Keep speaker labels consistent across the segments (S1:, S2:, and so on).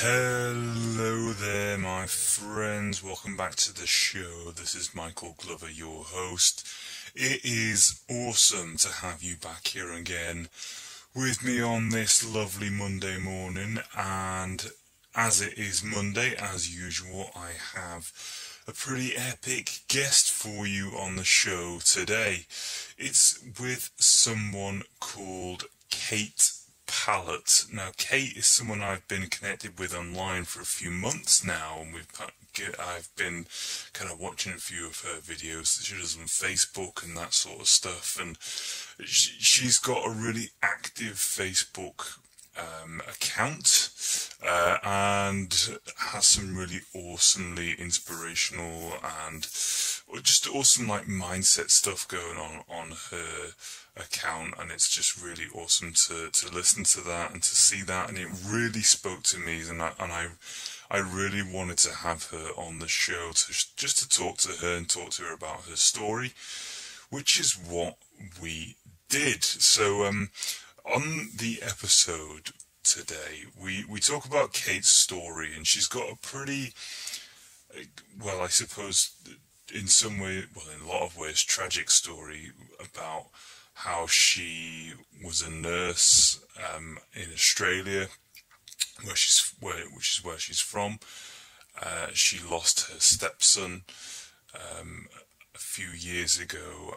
S1: Hello there, my friends. Welcome back to the show. This is Michael Glover, your host. It is awesome to have you back here again with me on this lovely Monday morning. And as it is Monday, as usual, I have a pretty epic guest for you on the show today. It's with someone called Kate Pallot. Now, Kate is someone I've been connected with online for a few months now, and we've I've been kind of watching a few of her videos that she does on Facebook and that sort of stuff, and she's got a really active Facebook um, account uh, and has some really awesomely inspirational and just awesome like mindset stuff going on on her account and it's just really awesome to to listen to that and to see that and it really spoke to me and I and I I really wanted to have her on the show to just to talk to her and talk to her about her story which is what we did. So um on the episode today we we talk about Kate's story and she's got a pretty well I suppose in some way well in a lot of ways tragic story about how she was a nurse um, in Australia, where she's where which is where she's from. Uh, she lost her stepson um, a few years ago,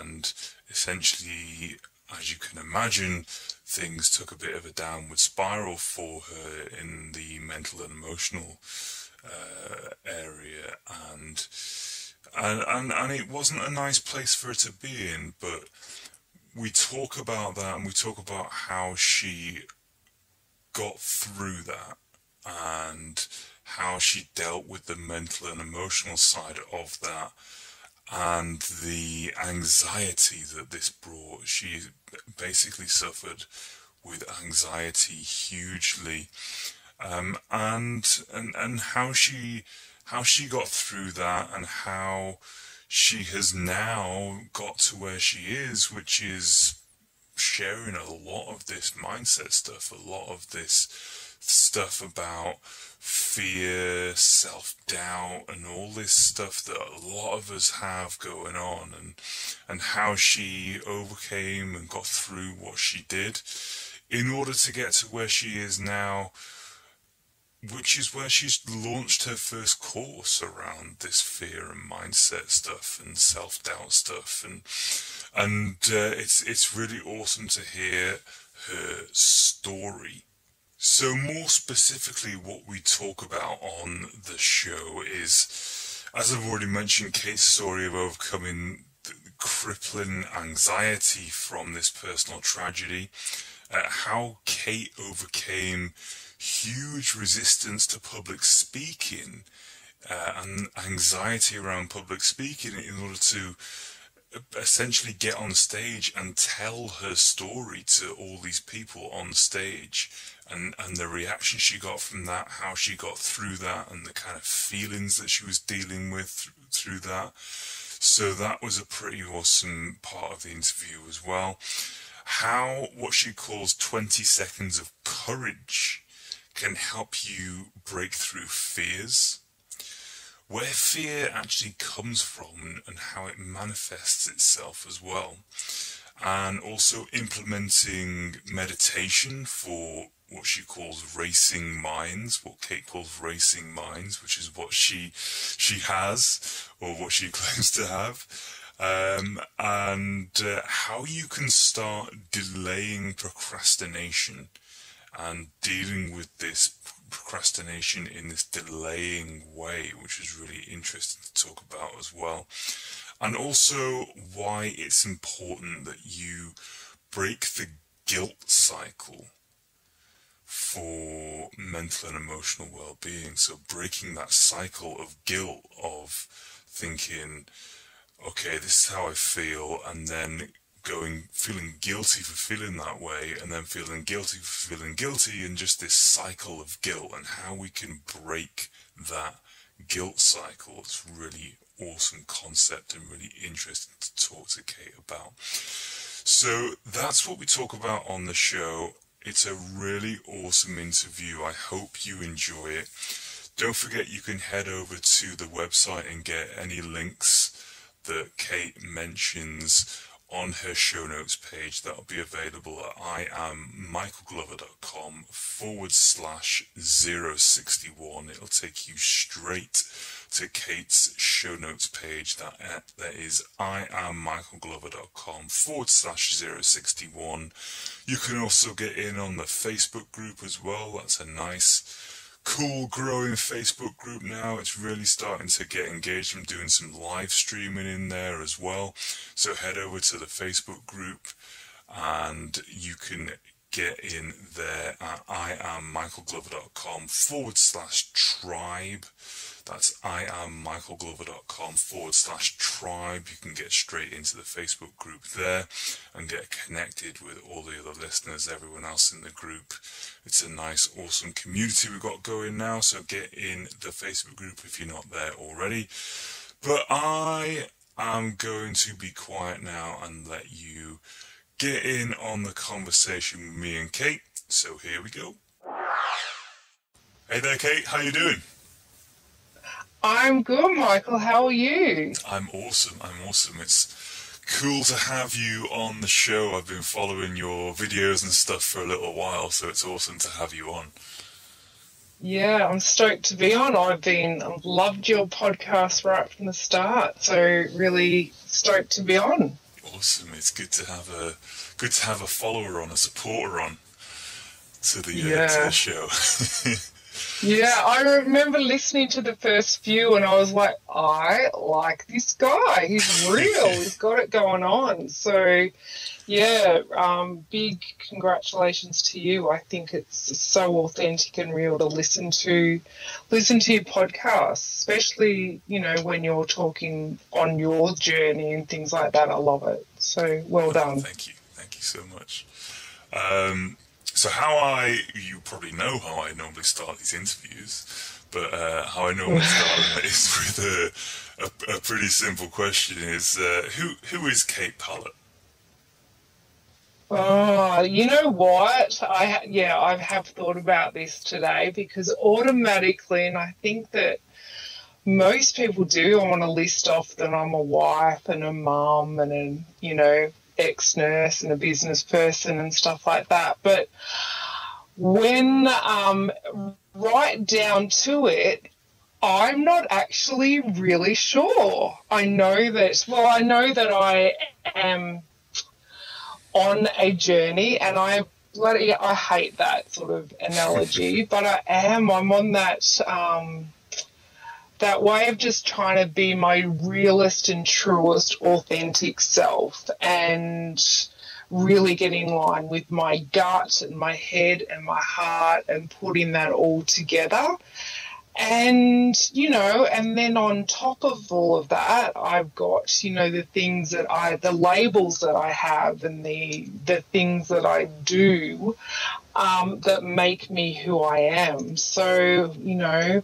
S1: and essentially, as you can imagine, things took a bit of a downward spiral for her in the mental and emotional uh, area, and and, and and it wasn't a nice place for her to be in, but we talk about that and we talk about how she got through that and how she dealt with the mental and emotional side of that and the anxiety that this brought. She basically suffered with anxiety hugely, um, and and and how she how she got through that and how she has now got to where she is, which is sharing a lot of this mindset stuff, a lot of this stuff about fear, self doubt, and all this stuff that a lot of us have going on, and and how she overcame and got through what she did in order to get to where she is now which is where she's launched her first course around this fear and mindset stuff and self doubt stuff, and and uh, it's it's really awesome to hear her story. So more specifically, what we talk about on the show is, as I've already mentioned, Kate's story of overcoming crippling anxiety from this personal tragedy, uh, how Kate overcame huge resistance to public speaking uh, and anxiety around public speaking in order to essentially get on stage and tell her story to all these people on stage and and the reaction she got from that how she got through that and the kind of feelings that she was dealing with through that so that was a pretty awesome part of the interview as well how what she calls 20 seconds of courage can help you break through fears. Where fear actually comes from and how it manifests itself as well. And also implementing meditation for what she calls racing minds, what Kate calls racing minds, which is what she she has or what she claims to have, um, and uh, how you can start delaying procrastination and dealing with this procrastination in this delaying way, which is really interesting to talk about as well. And also why it's important that you break the guilt cycle for mental and emotional well-being. So breaking that cycle of guilt of thinking, okay, this is how I feel, and then going feeling guilty for feeling that way and then feeling guilty for feeling guilty and just this cycle of guilt and how we can break that guilt cycle. It's really awesome concept and really interesting to talk to Kate about. So that's what we talk about on the show It's a really awesome interview. I hope you enjoy it. Don't forget you can head over to the website and get any links that Kate mentions on her show notes page. That'll be available at iammichaelglover.com forward slash 061. It'll take you straight to Kate's show notes page. That, uh, that is iammichaelglover.com forward slash 061. You can also get in on the Facebook group as well. That's a nice cool growing Facebook group now. It's really starting to get engaged. I'm doing some live streaming in there as well. So head over to the Facebook group and you can get in there at iammichaelglover.com forward slash tribe. That's iammichaelglover.com forward slash tribe. You can get straight into the Facebook group there and get connected with all the other listeners, everyone else in the group. It's a nice, awesome community we've got going now, so get in the Facebook group if you're not there already. But I am going to be quiet now and let you get in on the conversation with me and Kate. So here we go. Hey there, Kate. How you doing?
S2: I'm good, Michael. How are you?
S1: I'm awesome. I'm awesome. It's cool to have you on the show. I've been following your videos and stuff for a little while, so it's awesome to have you on.
S2: Yeah, I'm stoked to be on. I've been I've loved your podcast right from the start, so really stoked to be on.
S1: Awesome. It's good to have a good to have a follower on, a supporter on to the, yeah. uh, to the show.
S2: Yeah, I remember listening to the first few and I was like, I like this guy. He's real. He's got it going on. So, yeah, um, big congratulations to you. I think it's so authentic and real to listen to, listen to your podcast, especially you know when you're talking on your journey and things like that. I love it. So well done.
S1: Thank you. Thank you so much. Um, so how I, you probably know how I normally start these interviews, but uh, how I normally start is with a, a, a, pretty simple question: is uh, who who is Kate Pallot?
S2: Oh, you know what? I yeah, I have thought about this today because automatically, and I think that most people do. I want to list off that I'm a wife and a mum and a you know ex nurse and a business person and stuff like that. But when um, right down to it, I'm not actually really sure. I know that, well, I know that I am on a journey and I bloody, I hate that sort of analogy, but I am, I'm on that, um, that way of just trying to be my realest and truest authentic self and really get in line with my gut and my head and my heart and putting that all together. And, you know, and then on top of all of that, I've got, you know, the things that I, the labels that I have and the, the things that I do um, that make me who I am. So, you know,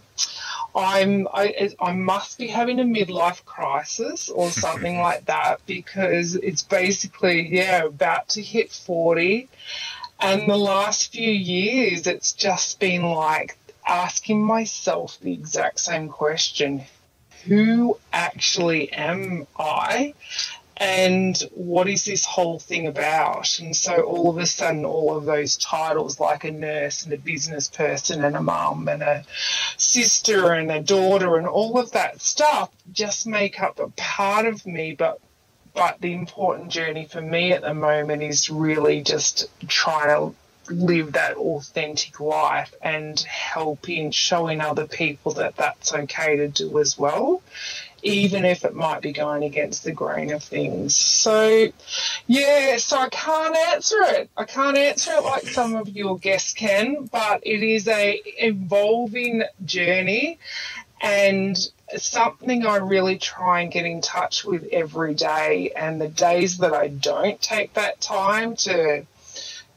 S2: I'm I, I must be having a midlife crisis or something like that because it's basically yeah about to hit 40 and the last few years it's just been like asking myself the exact same question. Who actually am I and what is this whole thing about? And so all of a sudden, all of those titles, like a nurse and a business person and a mum and a sister and a daughter and all of that stuff, just make up a part of me. But but the important journey for me at the moment is really just trying to live that authentic life and helping showing other people that that's okay to do as well even if it might be going against the grain of things. So, yeah, so I can't answer it. I can't answer it like some of your guests can, but it is a evolving journey and something I really try and get in touch with every day. And the days that I don't take that time to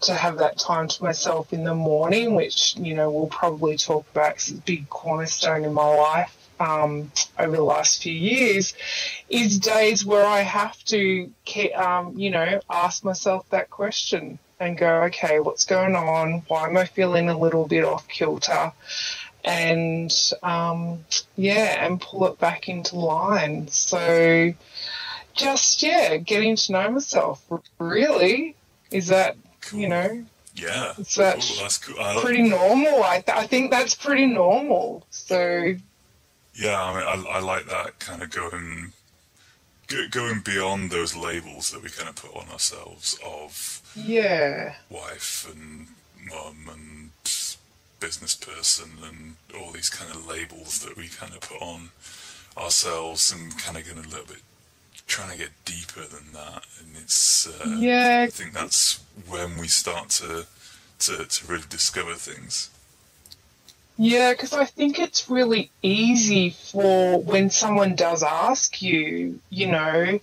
S2: to have that time to myself in the morning, which you know we'll probably talk about it's a big cornerstone in my life um, over the last few years is days where I have to, um, you know, ask myself that question and go, okay, what's going on? Why am I feeling a little bit off kilter? And um, yeah, and pull it back into line. So just, yeah, getting to know myself really is that,
S1: Cool.
S2: you know,
S1: Yeah.
S2: is that
S1: Cool, that's cool.
S2: Pretty normal. I, th- I think that's pretty normal. So
S1: yeah, I mean, I, I like that kind of going go, going beyond those labels that we kind of put on ourselves of
S2: yeah,
S1: wife and mum and business person and all these kind of labels that we kind of put on ourselves and kind of getting a little bit trying to get deeper than that. And it's uh,
S2: yeah,
S1: I think that's when we start to to, to really discover things
S2: Yeah, because I think it's really easy for when someone does ask you, you know,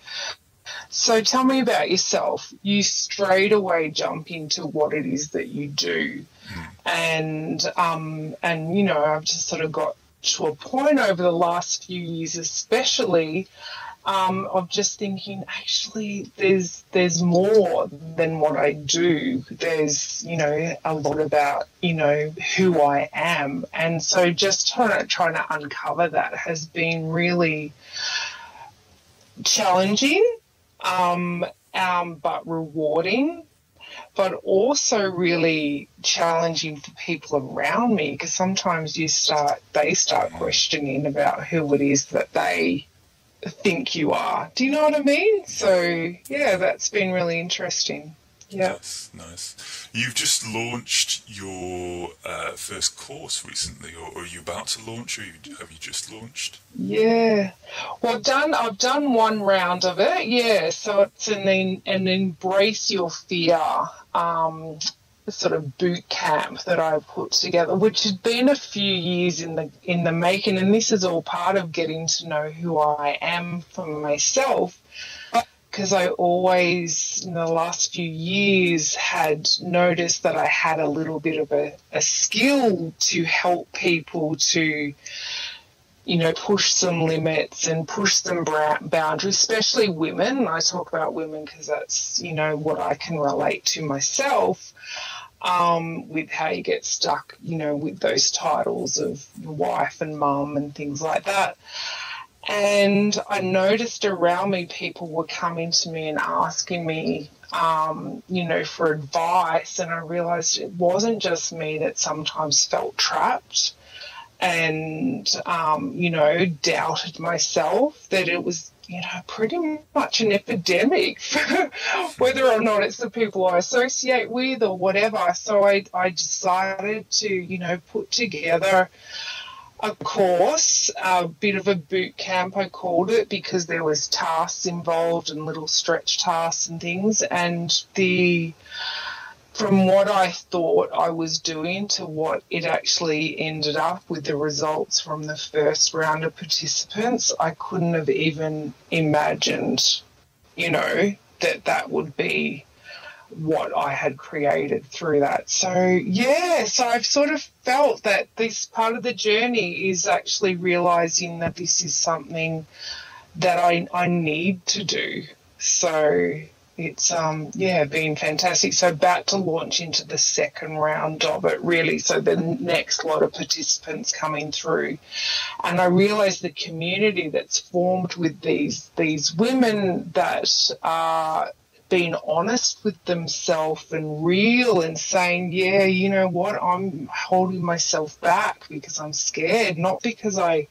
S2: so tell me about yourself. You straight away jump into what it is that you do, and um, and you know, I've just sort of got to a point over the last few years, especially. Um, of just thinking, actually, there's there's more than what I do. There's you know a lot about you know who I am, and so just trying to trying to uncover that has been really challenging, um, um, but rewarding, but also really challenging for people around me because sometimes you start they start questioning about who it is that they think you are. Do you know what I mean? So yeah, that's been really interesting. Yeah.
S1: Nice, nice. You've just launched your uh, first course recently, or, or are you about to launch, or you, have you just launched?
S2: Yeah. Well, done I've done one round of it. Yeah. So it's an an embrace your fear um, sort of boot camp that I put together, which has been a few years in the in the making, and this is all part of getting to know who I am for myself. Because I always, in the last few years, had noticed that I had a little bit of a, a skill to help people to you know, push some limits and push some boundaries, especially women. I talk about women because that's, you know, what I can relate to myself um, with how you get stuck, you know, with those titles of wife and mum and things like that. And I noticed around me people were coming to me and asking me, um, you know, for advice. And I realized it wasn't just me that sometimes felt trapped and um, you know doubted myself that it was you know pretty much an epidemic whether or not it's the people I associate with or whatever. So I, I decided to you know put together a course a bit of a boot camp I called it because there was tasks involved and little stretch tasks and things. And the from what I thought I was doing to what it actually ended up with the results from the first round of participants, I couldn't have even imagined, you know, that that would be what I had created through that. So, yeah, so I've sort of felt that this part of the journey is actually realizing that this is something that I, I need to do. So, it's um yeah been fantastic. So about to launch into the second round of it really. So the next lot of participants coming through. And i realize the community that's formed with these these women that are being honest with themselves and real and saying yeah you know what? I'm holding myself back because i'm scared. Not because i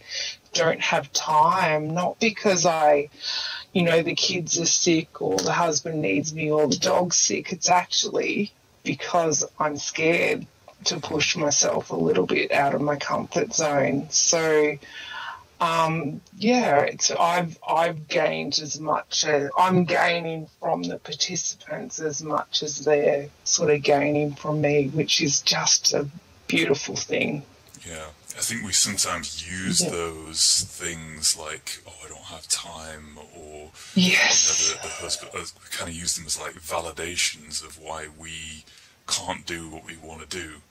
S2: don't have time. Not because i you know, the kids are sick or the husband needs me or the dog's sick. It's actually because I'm scared to push myself a little bit out of my comfort zone. So, um, yeah, it's I've I've gained as much as I'm gaining from the participants as much as they're sort of gaining from me, which is just a beautiful thing.
S1: Yeah, I think we sometimes use
S2: Yeah.
S1: those things like, oh, I don't have time, or
S2: Yes.
S1: you know, the, the husband, uh, we kind of use them as like validations of why we can't do what we want to do,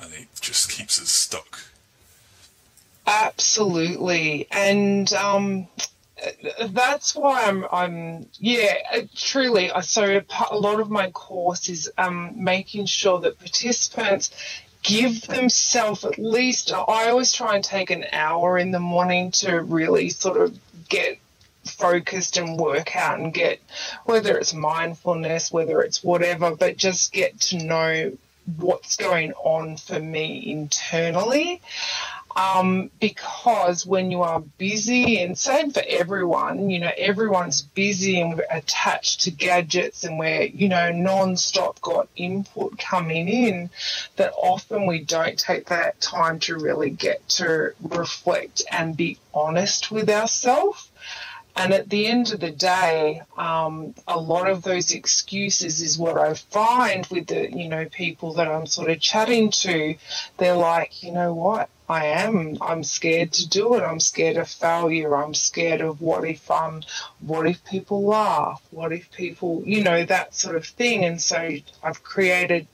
S1: and it just keeps us stuck.
S2: Absolutely. And um, that's why I'm, I'm, yeah, truly. So a lot of my course is um, making sure that participants give themselves at least, I always try and take an hour in the morning to really sort of get focused and work out and get whether it's mindfulness, whether it's whatever, but just get to know what's going on for me internally. Um, because when you are busy, and same for everyone, you know, everyone's busy and we're attached to gadgets, and we're, you know, non-stop got input coming in, that often we don't take that time to really get to reflect and be honest with ourselves. And at the end of the day, um, a lot of those excuses is what I find with the, you know, people that I'm sort of chatting to. They're like, you know what? I am. I'm scared to do it. I'm scared of failure. I'm scared of what if um, what if people laugh? What if people, you know, that sort of thing. And so I've created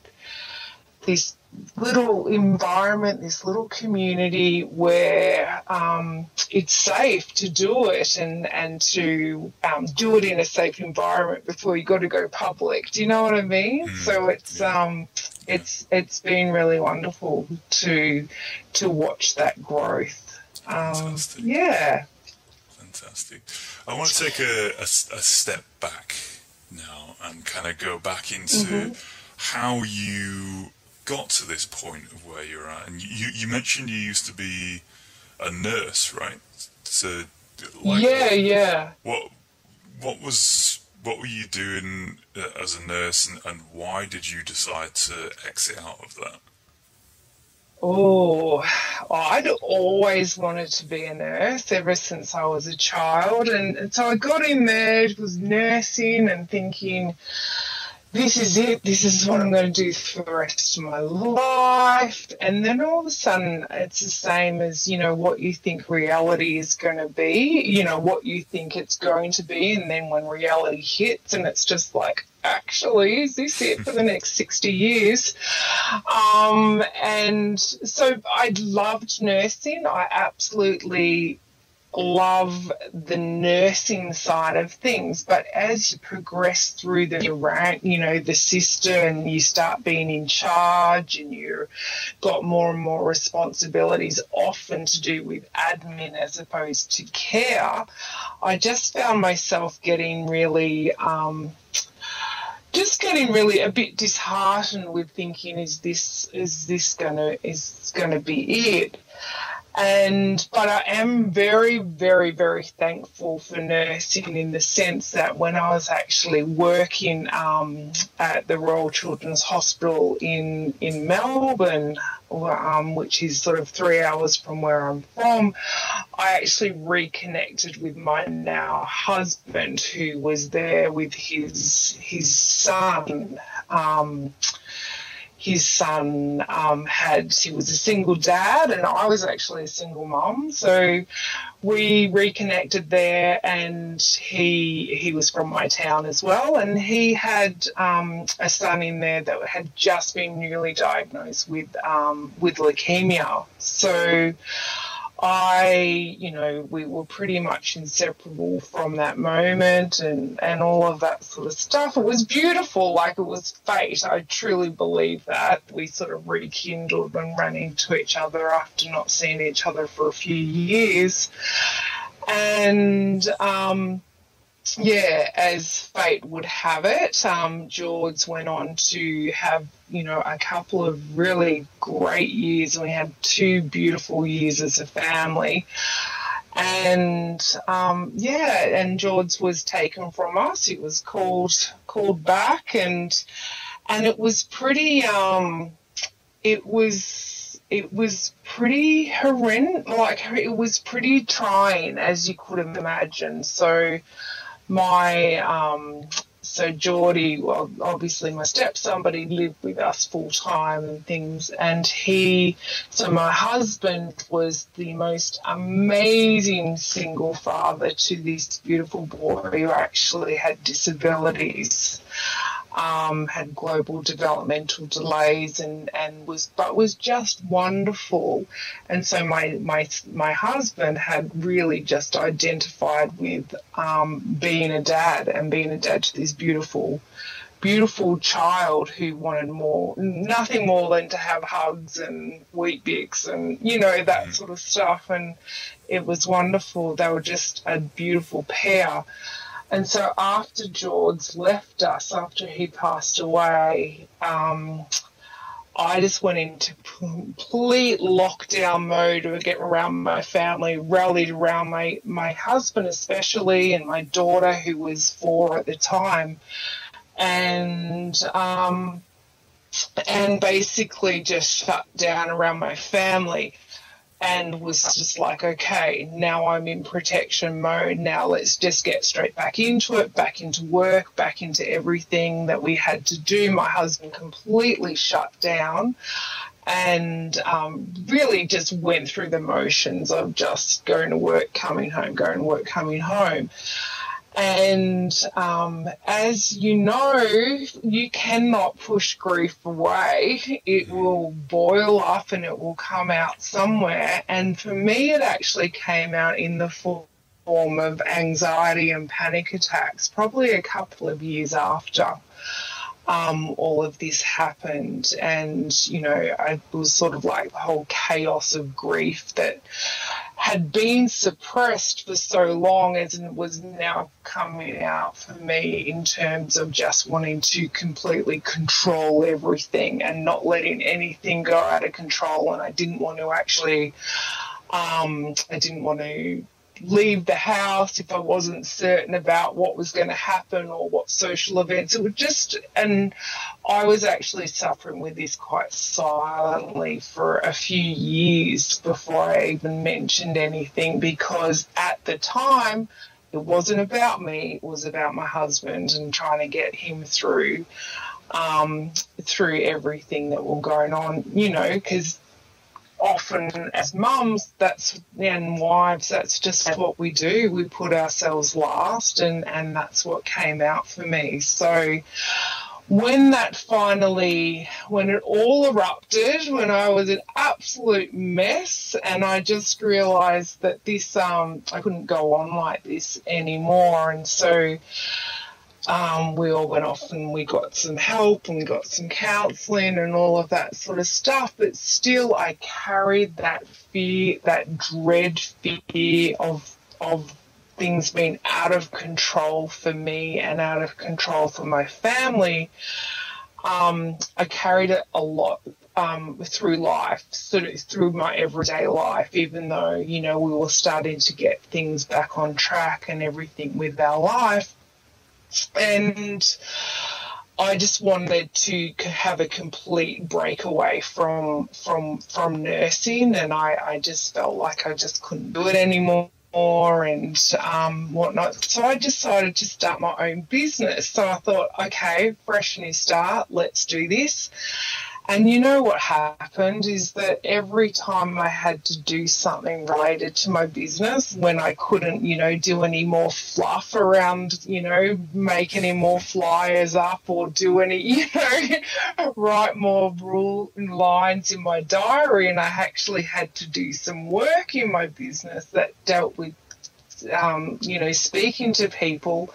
S2: this little environment, this little community where um, it's safe to do it and, and to um, do it in a safe environment before you got to go public. Do you know what I mean? Mm, so it's um, it's it's been really wonderful to to watch that growth. Um, Fantastic. Yeah.
S1: Fantastic. I want to take a, a, a step back now and kind of go back into mm-hmm. how you got to this point of where you're at. And you, you mentioned you used to be a nurse, right? So,
S2: like, yeah, yeah.
S1: What what was what were you doing uh, as a nurse, and, and why did you decide to exit out of that?
S2: Oh, I'd always wanted to be a nurse ever since I was a child. And, so I got in there, was nursing and thinking, this is it. This is what I'm going to do for the rest of my life. And then all of a sudden, it's the same as, you know, what you think reality is going to be, you know, what you think it's going to be. And then when reality hits, and it's just like, actually, is this it for the next 60 years? Um, and so I loved nursing. I absolutely love the nursing side of things, but as you progress through the rank, you know, the system and you start being in charge and you've got more and more responsibilities, often to do with admin as opposed to care, I just found myself getting really, um, just getting really a bit disheartened with thinking, is this is this gonna is gonna be it? And but I am very, very, very thankful for nursing in the sense that when I was actually working um, at the Royal Children's Hospital in in Melbourne, um, which is sort of three hours from where I'm from, I actually reconnected with my now husband, who was there with his his son. Um, his son um, had he was a single dad and I was actually a single mom so we reconnected there and he he was from my town as well. And he had um, a son in there that had just been newly diagnosed with um, with leukemia. So I, you know, we were pretty much inseparable from that moment and, and all of that sort of stuff. It was beautiful, like it was fate. I truly believe that. We sort of rekindled and ran into each other after not seeing each other for a few years. And, um, yeah, as fate would have it, um, George went on to have, you know, a couple of really great years. And we had two beautiful years as a family. And um, yeah, and George was taken from us. He was called called back, and and it was pretty. Um, it was it was pretty horrendous. Like it was pretty trying, as you could imagine. So my um, so Geordie, well, obviously my stepson, but he lived with us full time and things. And he, so my husband was the most amazing single father to this beautiful boy who actually had disabilities. Um, had global developmental delays and, and was but was just wonderful. And so my my my husband had really just identified with um, being a dad and being a dad to this beautiful beautiful child who wanted more, nothing more than to have hugs and Weet-Bix and, you know, that mm. sort of stuff. And it was wonderful. They were just a beautiful pair. And so after George left us, after he passed away, um, I just went into complete lockdown mode to get around my family, rallied around my, my husband especially and my daughter who was four at the time. And um, and basically just shut down around my family and was just like, okay, now I'm in protection mode. Now let's just get straight back into it, back into work, back into everything that we had to do. My husband completely shut down and um, really just went through the motions of just going to work, coming home, going to work, coming home. And um, as you know, you cannot push grief away. It will boil up and it will come out somewhere. And for me, it actually came out in the form of anxiety and panic attacks, probably a couple of years after. Um, all of this happened, and you know, I was sort of like the whole chaos of grief that had been suppressed for so long as it was now coming out for me in terms of just wanting to completely control everything and not letting anything go out of control. And I didn't want to actually, um, I didn't want to leave the house if I wasn't certain about what was going to happen or what social events. It would just, and I was actually suffering with this quite silently for a few years before I even mentioned anything because at the time, it wasn't about me, it was about my husband and trying to get him through. Um, through everything that was going on, you know, because often as mums that's and wives that's just what we do. We put ourselves last and and that's what came out for me. So when that finally when it all erupted when i was an absolute mess and i just realized that this um i couldn't go on like this anymore. And so um, we all went off and we got some help and got some counselling and all of that sort of stuff. But still, I carried that fear, that dread fear of of things being out of control for me and out of control for my family. Um, I carried it a lot um, through life, sort of through my everyday life, even though, you know, we were starting to get things back on track and everything with our life and I just wanted to have a complete breakaway from from from nursing, and I, I just felt like I just couldn't do it anymore and um, whatnot. So I decided to start my own business. So I thought, okay, fresh new start, let's do this. And you know what happened is that every time I had to do something related to my business, when I couldn't, you know, do any more fluff around, you know, make any more flyers up or do any, you know, write more rule lines in my diary, and I actually had to do some work in my business that dealt with um, you know, speaking to people,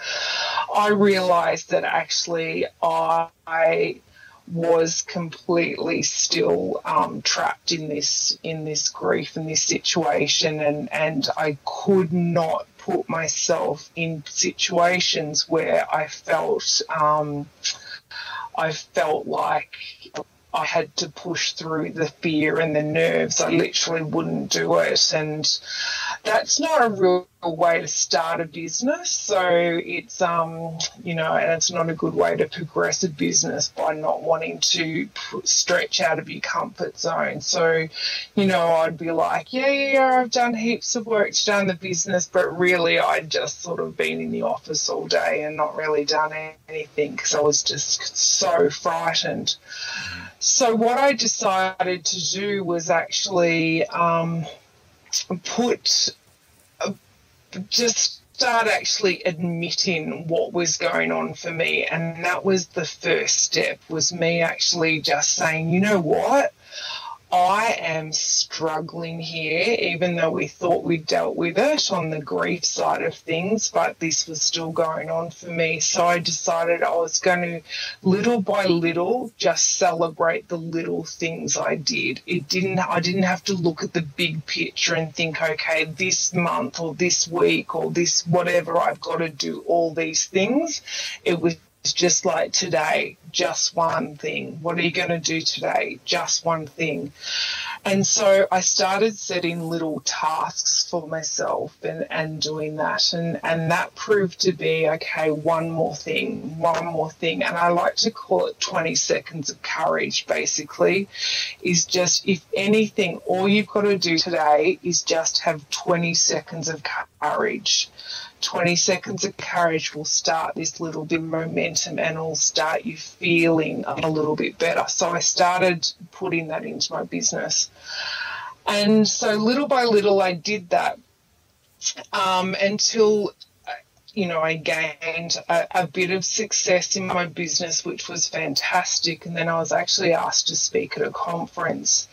S2: I realized that actually I was completely still um, trapped in this in this grief and this situation, and and I could not put myself in situations where I felt um, I felt like I had to push through the fear and the nerves. I literally wouldn't do it, and that's not a real way to start a business. So it's um you know, and it's not a good way to progress a business by not wanting to stretch out of your comfort zone. So, you know, I'd be like, yeah, yeah, yeah I've done heaps of work to start the business, but really I'd just sort of been in the office all day and not really done anything because I was just so frightened. So what I decided to do was actually um, put uh, just start actually admitting what was going on for me. And that was the first step was me actually just saying you know what I am struggling here, even though we thought we dealt with it on the grief side of things, but this was still going on for me. So I decided I was going to, little by little, just celebrate the little things I did. It didn't, I didn't have to look at the big picture and think, okay, this month or this week or this whatever, I've got to do all these things. It was just like today, just one thing. What are you going to do today? Just one thing. And so I started setting little tasks for myself and, and doing that. And, and that proved to be, okay, one more thing, one more thing. And I like to call it 20 seconds of courage, basically, is just, if anything, all you've got to do today is just have 20 seconds of courage 20 seconds of courage will start this little bit of momentum and will start you feeling a little bit better. So I started putting that into my business. And so little by little, I did that um, until, you know, I gained a, a bit of success in my business, which was fantastic. And then I was actually asked to speak at a conference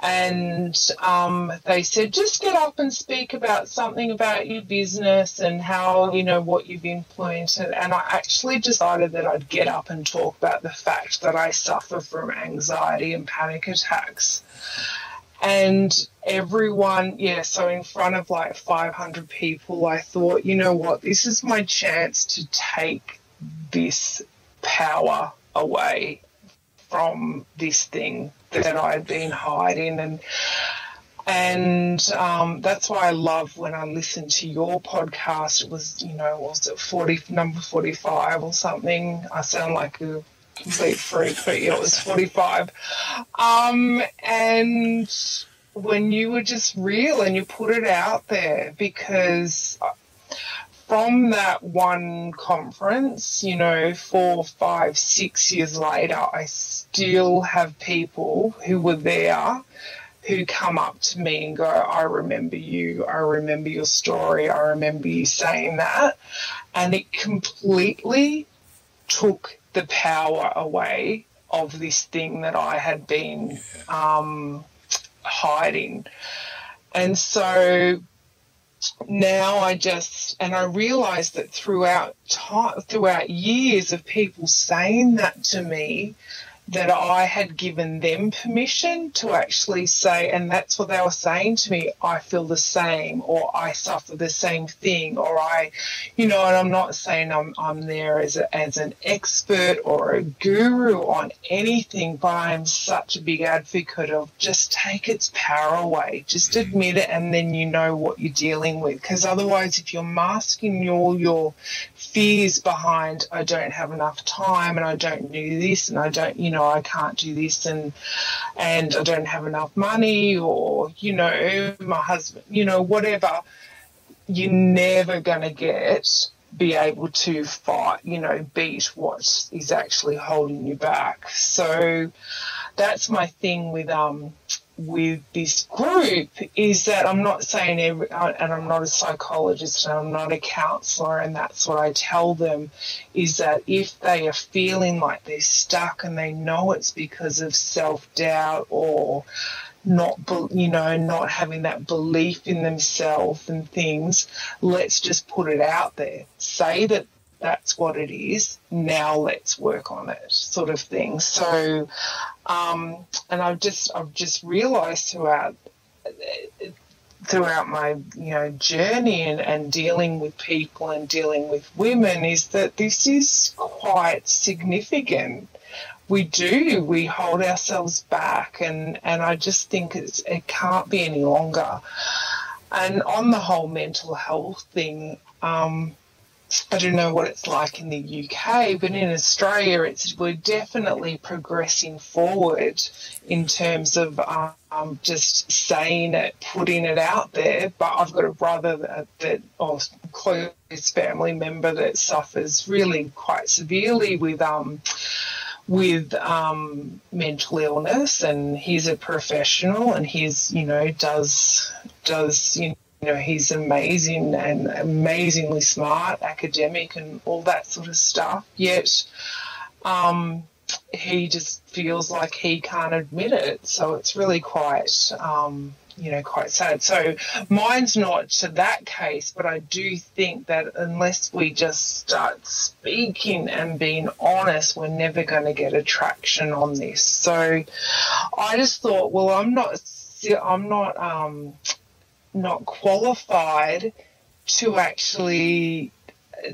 S2: and um, they said just get up and speak about something about your business and how you know what you've implemented and i actually decided that i'd get up and talk about the fact that i suffer from anxiety and panic attacks. And everyone yeah so in front of like 500 people i thought you know what? This is my chance to take this power away from this thing that I'd been hiding and and um, that's why I love when I listen to your podcast. It was, you know, was it forty number forty five or something? I sound like a complete freak, but yeah, it was forty five. Um, and when you were just real and you put it out there, because from that one conference, you know, four, five, six years later, I still have people who were there who come up to me and go, I remember you, I remember your story, I remember you saying that. And it completely took the power away of this thing that I had been um, hiding. And so now I just and I realized that throughout time, throughout years of people saying that to me that I had given them permission to actually say, and that's what they were saying to me, I feel the same, or I suffer the same thing, or I, you know, and I'm not saying I'm, I'm there as, a, as an expert or a guru on anything, but I'm such a big advocate of just take its power away, just admit it, and then you know what you're dealing with. Because otherwise, if you're masking all your fears behind, I don't have enough time, and I don't do this, and I don't, you know, know, I can't do this and and I don't have enough money or, you know, my husband, you know, whatever, you're never to get be able to fight, you know, beat what is actually holding you back. So that's my thing with um with this group is that I'm not saying every, and I'm not a psychologist and I'm not a counselor, and that's what I tell them is that if they are feeling like they're stuck and they know it's because of self doubt or not, you know, not having that belief in themselves and things, let's just put it out there. Say that that's what it is. Now let's work on it, sort of thing. So, um, and I've just I've just realised throughout throughout my you know journey and, and dealing with people and dealing with women is that this is quite significant. We do we hold ourselves back, and and I just think it's, it can't be any longer. And on the whole mental health thing. Um, I don't know what it's like in the UK, but in Australia, it's we're definitely progressing forward in terms of um, just saying it, putting it out there. But I've got a brother that, that or close family member that suffers really quite severely with um, with um, mental illness, and he's a professional, and he's you know does does you know he's amazing and amazingly smart, academic, and all that sort of stuff. Yet, um, he just feels like he can't admit it. So it's really quite, um, you know, quite sad. So mine's not to that case, but I do think that unless we just start speaking and being honest, we're never going to get a traction on this. So I just thought, well, I'm not, I'm not, um, not qualified to actually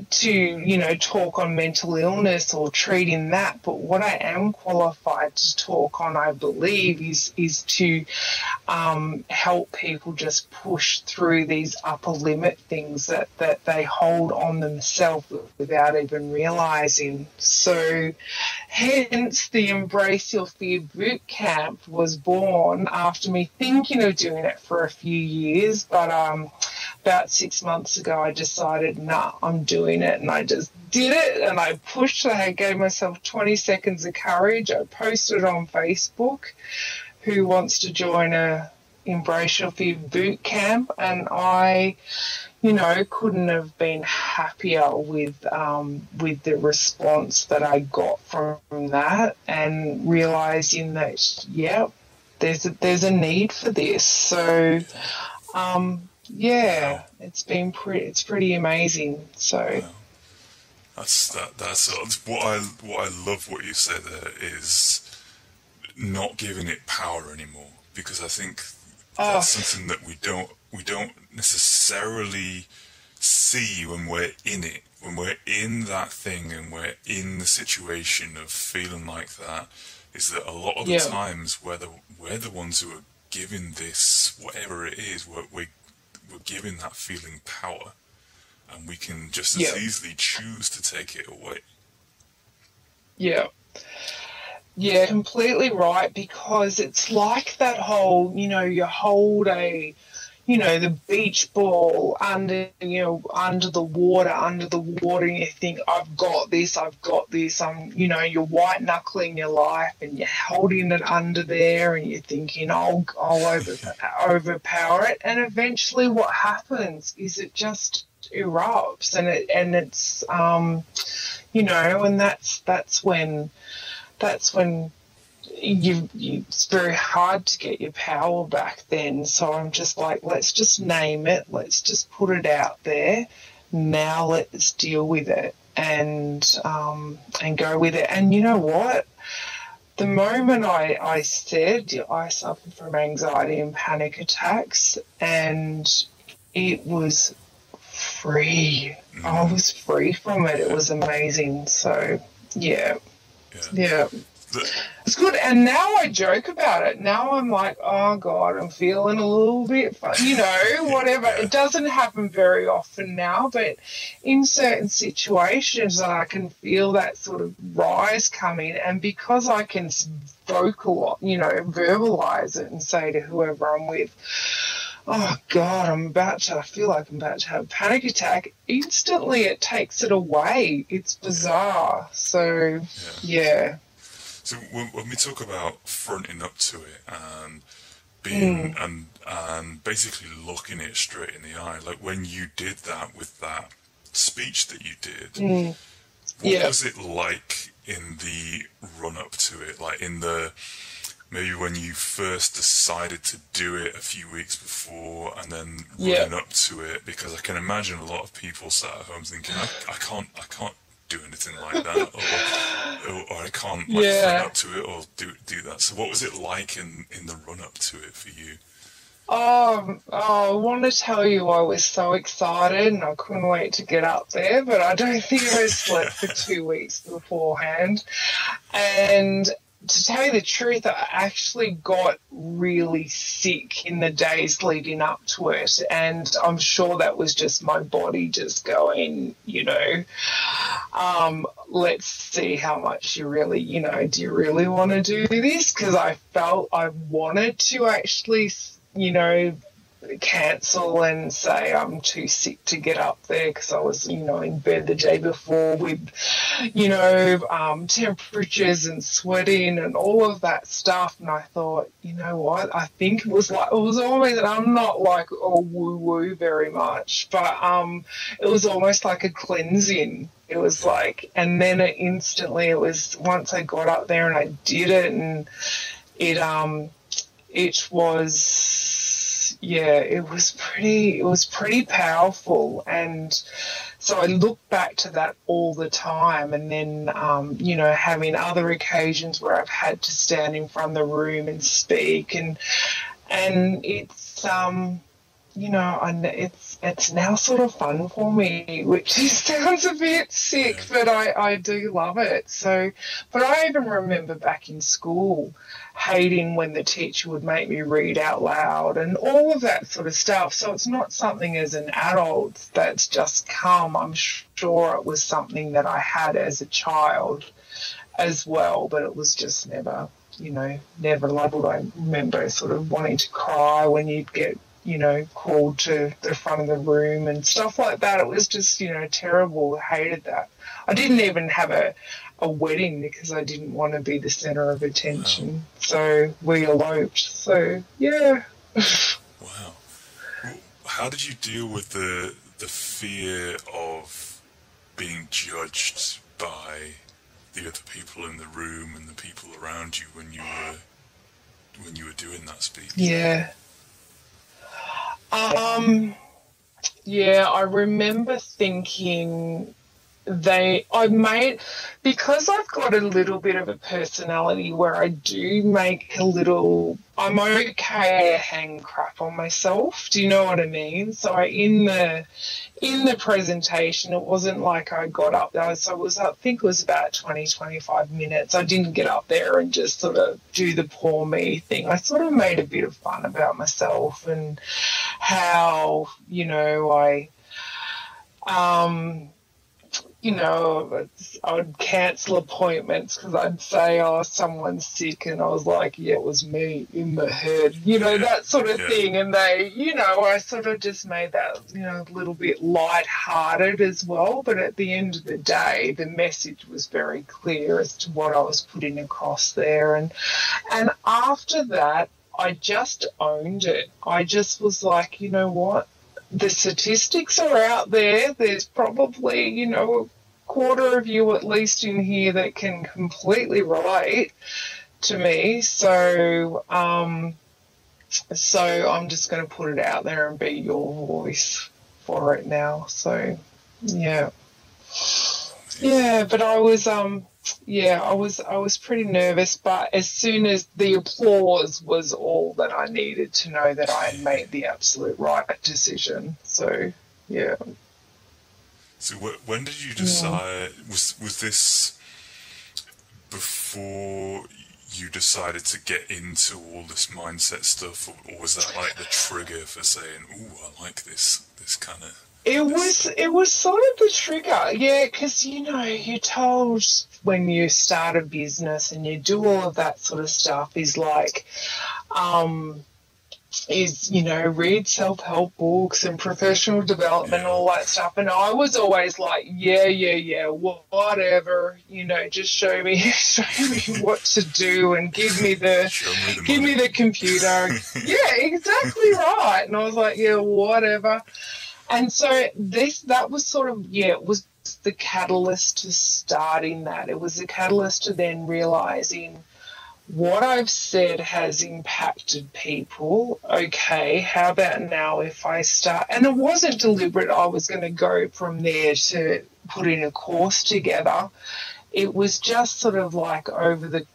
S2: to you know talk on mental illness or treating that but what i am qualified to talk on i believe is is to um, help people just push through these upper limit things that that they hold on themselves without even realizing. So hence the embrace your fear boot camp was born after me thinking of doing it for a few years but um about six months ago, I decided, nah, I'm doing it. And I just did it and I pushed. I gave myself 20 seconds of courage. I posted on Facebook who wants to join a Embrace Your Fear boot camp. And I, you know, couldn't have been happier with um, with the response that I got from that and realizing that, yeah, there's a, there's a need for this. So, um, yeah, it's been pretty. It's pretty amazing. So.
S1: That's that. That's what I what I love. What you said there is not giving it power anymore because I think that's oh. something that we don't we don't necessarily see when we're in it when we're in that thing and we're in the situation of feeling like that is that a lot of the yeah. times we're the we're the ones who are giving this whatever it is we're, we're we're giving that feeling power, and we can just as yeah. easily choose to take it away.
S2: Yeah. Yeah, completely right. Because it's like that whole, you know, you hold a you know, the beach ball under, you know, under the water, under the water, and you think, I've got this, I've got this. I'm, you know, you're white knuckling your life and you're holding it under there and you're thinking, I'll, I'll over, overpower it. And eventually what happens is it just erupts and it, and it's, um, you know, and that's, that's when, that's when you, you, it's very hard to get your power back then. So I'm just like, let's just name it. Let's just put it out there. Now let's deal with it and um, and go with it. And you know what? The moment I, I said I suffer from anxiety and panic attacks, and it was free. I was free from it. It was amazing. So, yeah. Yeah. yeah. It's good. And now I joke about it. Now I'm like, oh God, I'm feeling a little bit, fun. you know, whatever. It doesn't happen very often now, but in certain situations, I can feel that sort of rise coming. And because I can vocal, you know, verbalize it and say to whoever I'm with, oh God, I'm about to, I feel like I'm about to have a panic attack. Instantly it takes it away. It's bizarre. So, yeah. yeah.
S1: So when, when we talk about fronting up to it and being mm. and and basically looking it straight in the eye, like when you did that with that speech that you did, mm. what yeah. was it like in the run up to it? Like in the maybe when you first decided to do it a few weeks before and then running yeah. up to it because I can imagine a lot of people sat at home thinking I, I can't I can't do anything like that, or, or, or, I can't like yeah. up to it or do do that. So, what was it like in in the run up to it for you?
S2: Um, oh, I want to tell you I was so excited and I couldn't wait to get up there, but I don't think I slept for two weeks beforehand. And to tell you the truth, I actually got really sick in the days leading up to it. And I'm sure that was just my body just going, you know, um, let's see how much you really, you know, do you really want to do this? Because I felt I wanted to actually, you know, cancel and say I'm too sick to get up there because I was, you know, in bed the day before with, you know, um, temperatures and sweating and all of that stuff. And I thought, you know what? I think it was like it was always. I'm not like a woo woo very much, but um, it was almost like a cleansing. It was like, and then it instantly it was once I got up there and I did it and it um it was yeah, it was pretty, it was pretty powerful. And so I look back to that all the time. And then, um, you know, having other occasions where I've had to stand in front of the room and speak and, and it's, um, you know, and it's it's now sort of fun for me, which sounds a bit sick, but I, I do love it. So, but I even remember back in school hating when the teacher would make me read out loud and all of that sort of stuff. So it's not something as an adult that's just come. I'm sure it was something that I had as a child as well, but it was just never, you know, never labelled. I remember sort of wanting to cry when you'd get you know, called to the front of the room and stuff like that. It was just, you know, terrible. I hated that. I didn't even have a, a wedding because I didn't want to be the center of attention. Wow. So we eloped. So yeah.
S1: wow. How did you deal with the the fear of being judged by the other people in the room and the people around you when you were when you were doing that speech?
S2: Yeah. Um yeah, I remember thinking they I made because I've got a little bit of a personality where I do make a little I'm okay to hang crap on myself. Do you know what I mean? So I, in the in the presentation it wasn't like I got up there so it was I think it was about 20 25 minutes. I didn't get up there and just sort of do the poor me thing. I sort of made a bit of fun about myself and how, you know, I um you know, I would cancel appointments because I'd say, oh, someone's sick. And I was like, yeah, it was me in the head, you know, that sort of yeah. thing. And they, you know, I sort of just made that, you know, a little bit light-hearted as well. But at the end of the day, the message was very clear as to what I was putting across there. And, and after that, I just owned it. I just was like, you know what? the statistics are out there. There's probably, you know, quarter of you at least in here that can completely relate to me. So, um, so I'm just going to put it out there and be your voice for it now. So, yeah, yeah. But I was, um, yeah, I was, I was pretty nervous. But as soon as the applause was all that I needed to know that I had made the absolute right decision. So, yeah.
S1: So when did you decide? Yeah. Was was this before you decided to get into all this mindset stuff, or, or was that like the trigger for saying, "Ooh, I like this this kind of"?
S2: It was it was sort of the trigger, yeah, because you know you're told when you start a business and you do all of that sort of stuff is like, um, is you know read self-help books and professional development and all that stuff. And i was always like yeah yeah yeah whatever you know just show me show me what to do and give me the, me the give money. me the computer. Yeah exactly right. And i was like yeah whatever. And so this that was sort of yeah it was the catalyst to starting that. It was the catalyst to then realizing what I've said has impacted people. Okay, how about now if I start? And it wasn't deliberate, I was going to go from there to putting a course together. It was just sort of like over the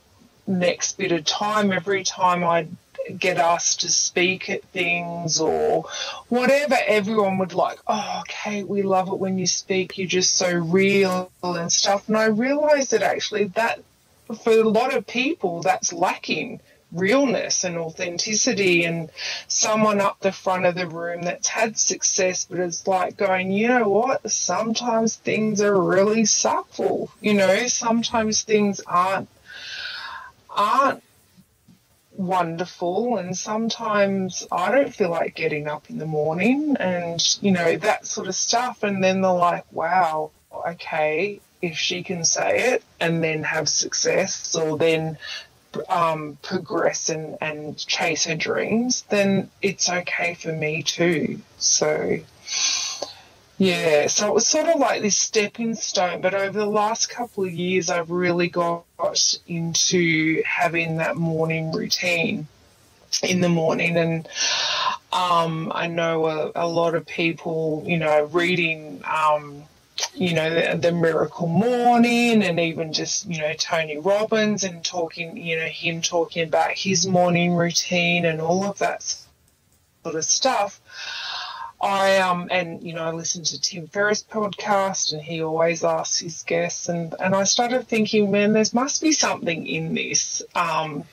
S2: next bit of time, every time I'd get asked to speak at things or whatever, everyone would like, oh, okay, we love it when you speak, you're just so real and stuff. And I realized that actually that for a lot of people, that's lacking realness and authenticity and someone up the front of the room that's had success but it's like going you know what? Sometimes things are really suckful you know? Sometimes things aren't aren't wonderful and sometimes I don't feel like getting up in the morning and you know that sort of stuff. And then they're like wow okay if she can say it and then have success or then um, progress and, and chase her dreams then it's okay for me too so yeah, so it was sort of like this stepping stone, but over the last couple of years, I've really got into having that morning routine in the morning. And um, I know a, a, lot of people, you know, reading, um, you know, the, the, Miracle Morning and even just, you know, Tony Robbins and talking, you know, him talking about his morning routine and all of that sort of stuff. I um and you know I listened to Tim Ferriss podcast and he always asks his guests and and I started thinking man there must be something in this um,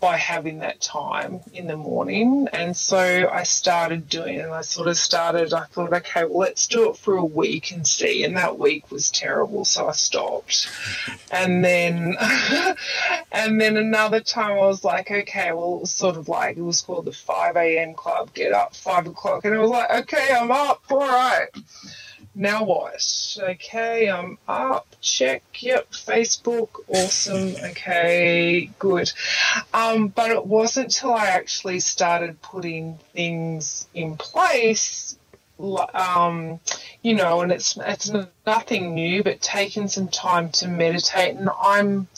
S2: by having that time in the morning. And so I started doing and I sort of started I thought okay well let's do it for a week and see. And that week was terrible so I stopped. And then and then another time I was like okay well it was sort of like it was called the 5 a.m. club get up 5 o'clock. And I was like okay okay, I'm up. All right. Now what? Okay, I'm up. Check. Yep. Facebook. Awesome. Okay, good. Um, but it wasn't until I actually started putting things in place um, you know, and it's it's nothing new, but taking some time to meditate. And I'm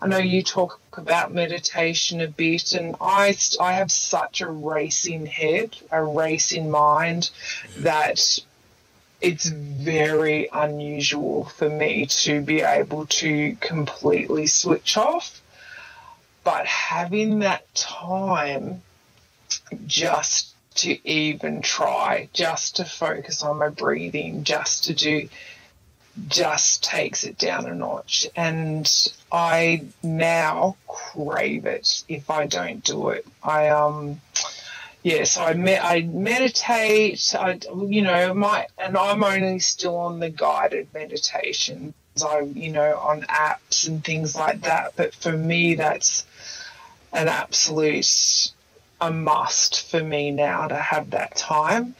S2: I know you talk about meditation a bit, and I, I have such a racing head, a racing mind, mm. that it's very unusual for me to be able to completely switch off. But having that time just to even try, just to focus on my breathing, just to do just takes it down a notch. And I now crave it if I don't do it. I um yeah, so I me- I meditate. I you know my and I'm only still on the guided meditations. I you know on apps and things like that. But for me, that's an absolute a must for me now to have that time.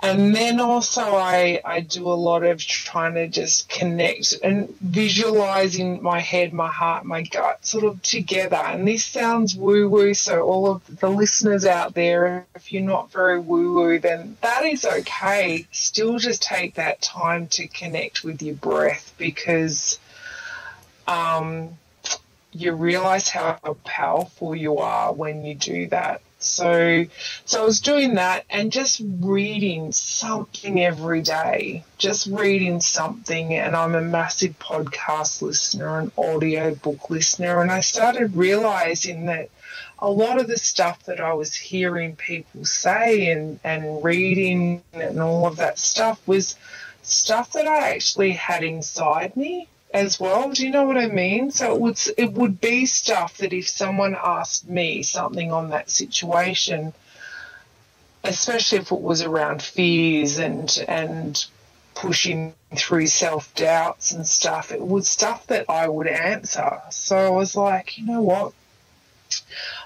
S2: And then also, I, I do a lot of trying to just connect and visualizing my head, my heart, my gut sort of together. And this sounds woo woo. So, all of the listeners out there, if you're not very woo woo, then that is okay. Still just take that time to connect with your breath because um, you realize how powerful you are when you do that. So, so I was doing that and just reading something every day, just reading something. And I'm a massive podcast listener, an audio book listener. And I started realizing that a lot of the stuff that I was hearing people say and, and reading and all of that stuff was stuff that I actually had inside me as well. Do you know what I mean? So it would it would be stuff that if someone asked me something on that situation, especially if it was around fears and and pushing through self doubts and stuff, it was stuff that I would answer. So I was like, you know what?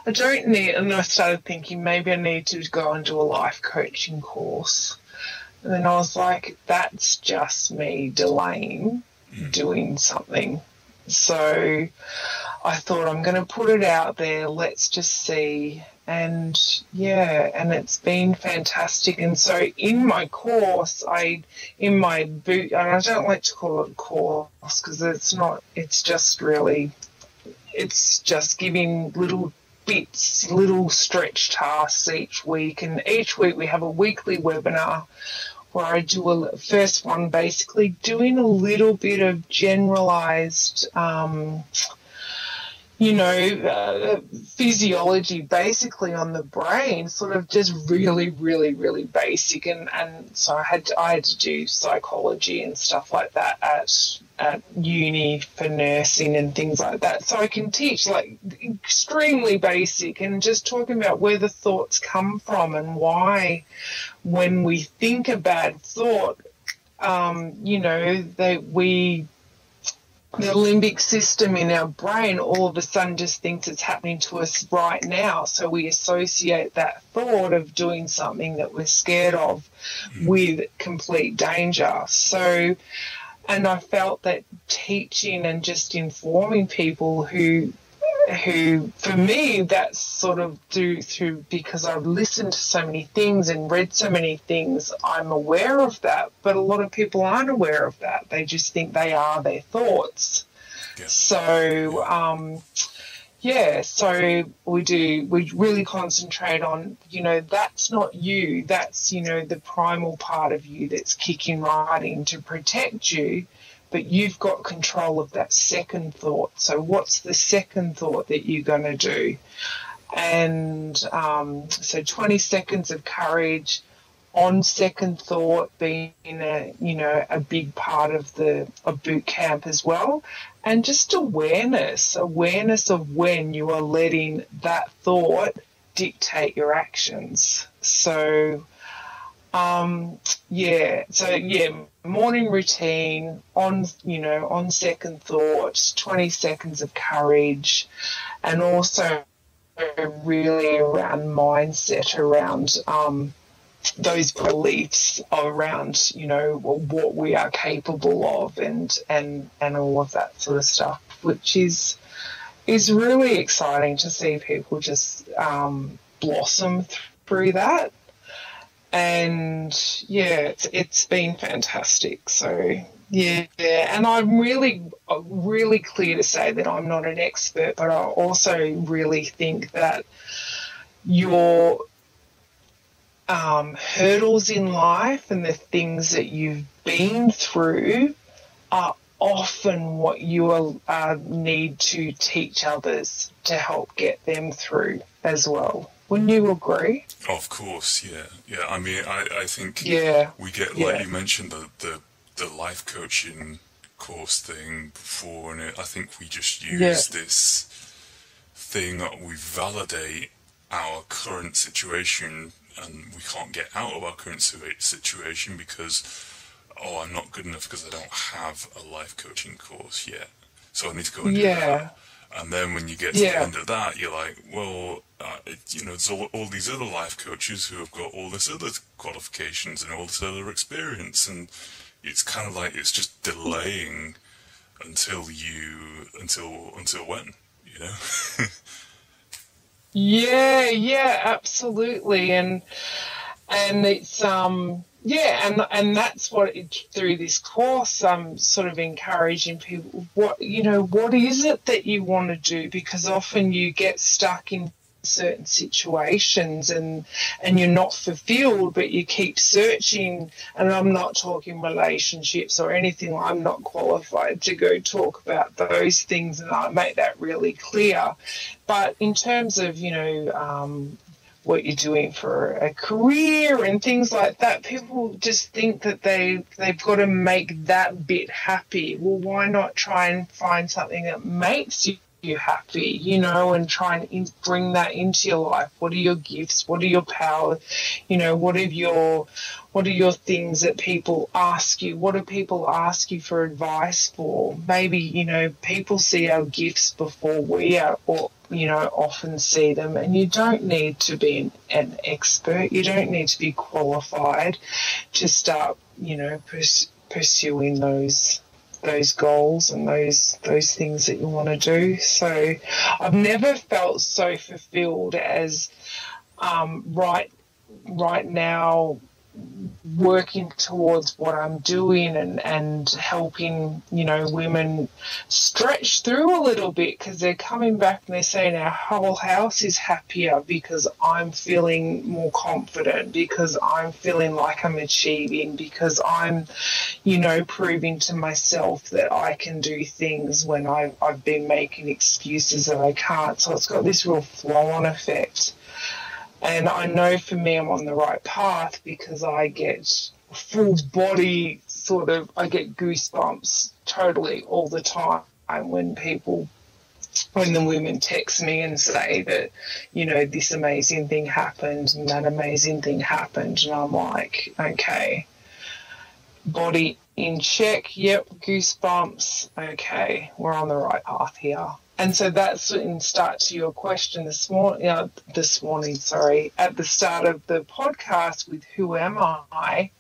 S2: I don't need, and I started thinking maybe I need to go and do a life coaching course. And then I was like, that's just me delaying doing something. So I thought I'm going to put it out there. Let's just see. And yeah, and it's been fantastic. And so in my course, I, in my boot, and I don't like to call it course because it's not, it's just really, it's just giving little bits, little stretch tasks each week. And each week we have a weekly webinar where I do a first one basically doing a little bit of generalized, um, you know, uh, physiology basically on the brain, sort of just really, really, really basic. And, and so I had to, I had to do psychology and stuff like that at at uni for nursing and things like that. So I can teach like extremely basic and just talking about where the thoughts come from and why when we think a bad thought, um, you know, that we the limbic system in our brain all of a sudden just thinks it's happening to us right now. So we associate that thought of doing something that we're scared of mm. with complete danger. So, and I felt that teaching and just informing people who who for me that's sort of due through because I've listened to so many things and read so many things I'm aware of that. But a lot of people aren't aware of that. They just think they are their thoughts. Yeah. so um, yeah so we do we really concentrate on you know that's not you. That's you know the primal part of you that's kicking right in to protect you but you've got control of that second thought. So, what's the second thought that you're going to do? And um, so, 20 seconds of courage on second thought being a you know a big part of the of boot camp as well and just awareness awareness of when you are letting that thought dictate your actions so um, yeah, so yeah, morning routine on you know on second thought, twenty seconds of courage, and also really around mindset around um, those beliefs around you know what we are capable of and and and all of that sort of stuff, which is is really exciting to see people just um, blossom through that and yeah, it's, it's been fantastic. So yeah, and I'm really, really clear to say that I'm not an expert, but I also really think that your um, hurdles in life and the things that you've been through are often what you uh, need to teach others to help get them through as well. Wouldn't you agree?
S1: Of course, yeah, yeah. I mean, I, I think
S2: yeah,
S1: we get like yeah. you mentioned the, the the life coaching course thing before, and it, I think we just use yeah. this thing that we validate our current situation, and we can't get out of our current situation because oh, I'm not good enough because I don't have a life coaching course yet, so I need to go and do yeah. that. And then when you get to yeah. the end of that, you're like, well, uh, it, you know, there's all, all, these other life coaches who have got all this other qualifications and all this other experience, and it's kind of like it's just delaying until you until until when, you know.
S2: yeah, yeah, absolutely, and and it's um yeah, and and that's what it, through this course I'm sort of encouraging people. What you know, what is it that you want to do? Because often you get stuck in certain situations and and you're not fulfilled but you keep searching and I'm not talking relationships or anything I'm not qualified to go talk about those things and I make that really clear but in terms of you know um, what you're doing for a career and things like that. People just think that they they've got to make that bit happy. Well, why not try and find something that makes you you happy, you know, and try and in, bring that into your life. What are your gifts? What are your powers? You know, what are your what are your things that people ask you? What do people ask you for advice for? Maybe you know, people see our gifts before we are, or you know, often see them, and you don't need to be an, an expert. You don't need to be qualified to start, you know, pers- pursuing those those goals and those those things that you want to do. So I've never felt so fulfilled as um, right right now working towards what I'm doing and, and helping, you know, women stretch through a little bit because they're coming back and they're saying our whole house is happier because I'm feeling more confident, because I'm feeling like I'm achieving, because I'm, you know, proving to myself that I can do things when I've, I've been making excuses that I can't. So it's got this real flow on effect. And I know for me, I'm on the right path because I get full body sort of, I get goosebumps totally all the time when people, when the women text me and say that, you know, this amazing thing happened and that amazing thing happened. And I'm like, okay, body in check. Yep, goosebumps. Okay, we're on the right path here. And so that's in start to your question this morning. Uh, this morning, sorry, at the start of the podcast with who am I?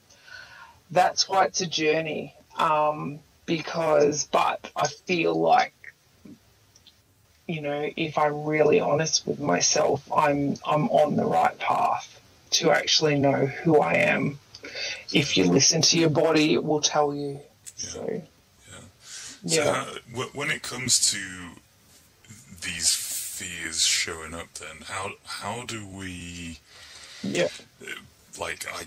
S2: That's why it's a journey. Um, because, but I feel like, you know, if I'm really honest with myself, I'm I'm on the right path to actually know who I am. If you listen to your body, it will tell you.
S1: Yeah.
S2: So,
S1: Yeah.
S2: yeah.
S1: So how, when it comes to these fears showing up, then how how do we
S2: yeah.
S1: Uh, like I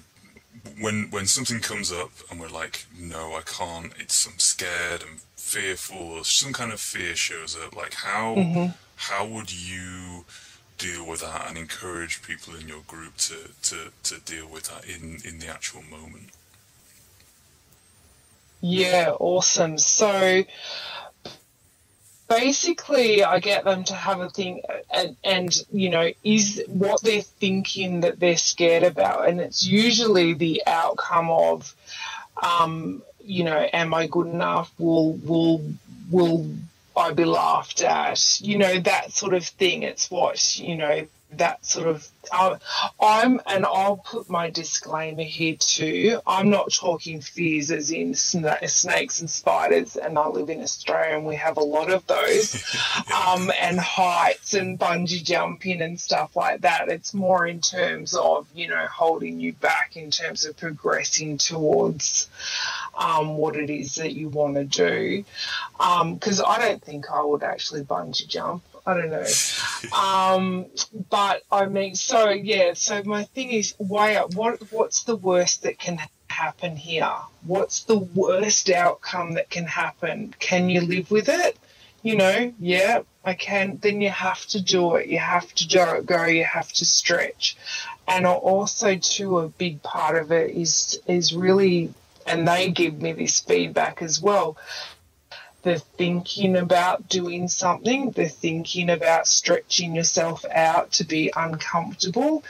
S1: when when something comes up and we're like, no, I can't. It's I'm scared. I'm fearful. Or some kind of fear shows up. Like how mm-hmm. how would you deal with that and encourage people in your group to to, to deal with that in in the actual moment?
S2: Yeah, awesome. So basically, I get them to have a thing and, and you know, is what they're thinking that they're scared about, and it's usually the outcome of, um, you know, am I good enough? Will will will I be laughed at? You know, that sort of thing. It's what you know. That sort of, uh, I'm, and I'll put my disclaimer here too. I'm not talking fears as in sna- snakes and spiders, and I live in Australia and we have a lot of those, um, and heights and bungee jumping and stuff like that. It's more in terms of, you know, holding you back in terms of progressing towards um, what it is that you want to do. Because I don't think I would actually bungee jump. I don't know. Um, but I mean, so yeah. So my thing is? What? What's the worst that can happen here? What's the worst outcome that can happen? Can you live with it? You know, yeah, I can. Then you have to do it. You have to do it, go. You have to stretch. And also, too, a big part of it is is really, and they give me this feedback as well the thinking about doing something, the thinking about stretching yourself out to be uncomfortable,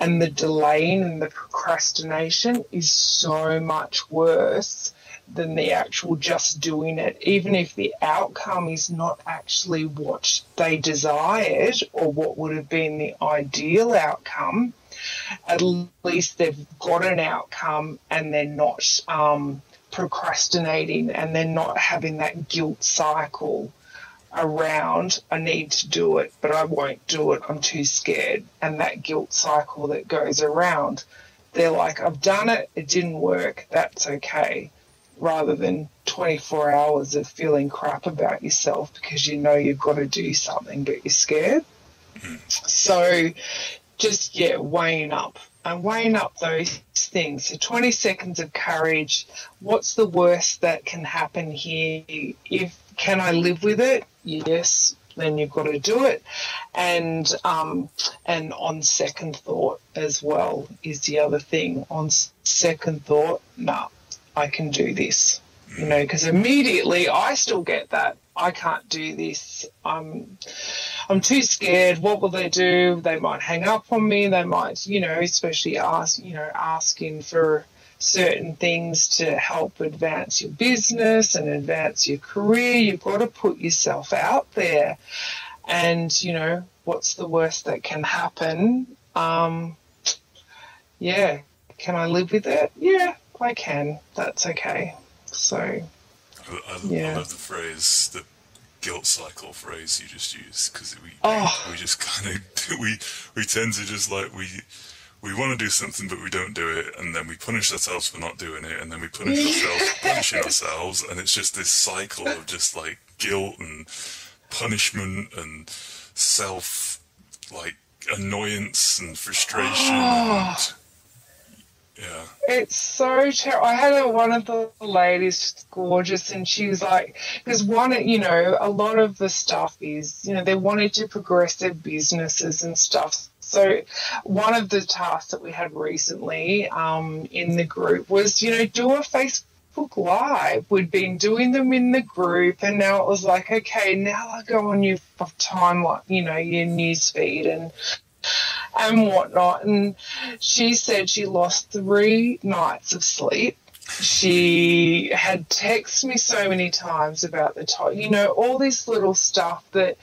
S2: and the delaying and the procrastination is so much worse than the actual just doing it, even if the outcome is not actually what they desired or what would have been the ideal outcome. At least they've got an outcome and they're not um, procrastinating and then not having that guilt cycle around I need to do it, but I won't do it. I'm too scared. And that guilt cycle that goes around, they're like, I've done it, it didn't work, that's okay. Rather than 24 hours of feeling crap about yourself because you know you've got to do something, but you're scared. Hmm. So just, yeah, weighing up and weighing up those things. So 20 seconds of courage. What's the worst that can happen here? If can I live with it? Yes. Then you've got to do it, and um, and on second thought as well is the other thing. On second thought, nah, I can do this. You know, because immediately I still get that I can't do this. I'm I'm too scared. What will they do? They might hang up on me. They might, you know, especially ask, you know, asking for certain things to help advance your business and advance your career. You've got to put yourself out there. And, you know, what's the worst that can happen? Um, yeah. Can I live with it? Yeah, I can. That's okay. So,
S1: I, I,
S2: Yeah.
S1: I love the phrase, the guilt cycle phrase you just used, because we,
S2: Oh.
S1: we just kind of we we tend to just like we we want to do something but we don't do it, and then we punish ourselves for not doing it, and then we punish ourselves for punishing ourselves, and it's just this cycle of just like guilt and punishment and self like annoyance and frustration.
S2: Oh.
S1: And,
S2: It's so terrible. I had a, one of the ladies, gorgeous, and she was like, because one, you know, a lot of the stuff is, you know, they wanted to progress their businesses and stuff. So one of the tasks that we had recently um, in the group was, you know, do a Facebook Live. We'd been doing them in the group, and now it was like, okay, now I go on your timeline, you know, your newsfeed, and and whatnot. And she said she lost three nights of sleep she had texted me so many times about the top, you know, all this little stuff that